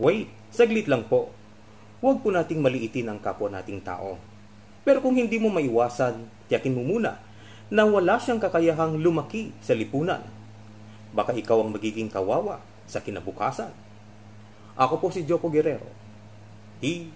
Wait, saglit lang po. Huwag po nating maliitin ang kapwa nating tao. Pero kung hindi mo maiwasan, tiyakin mo muna na wala siyang kakayahang lumaki sa lipunan. Baka ikaw ang magiging kawawa sa kinabukasan. Ako po si Joko Guerrero. He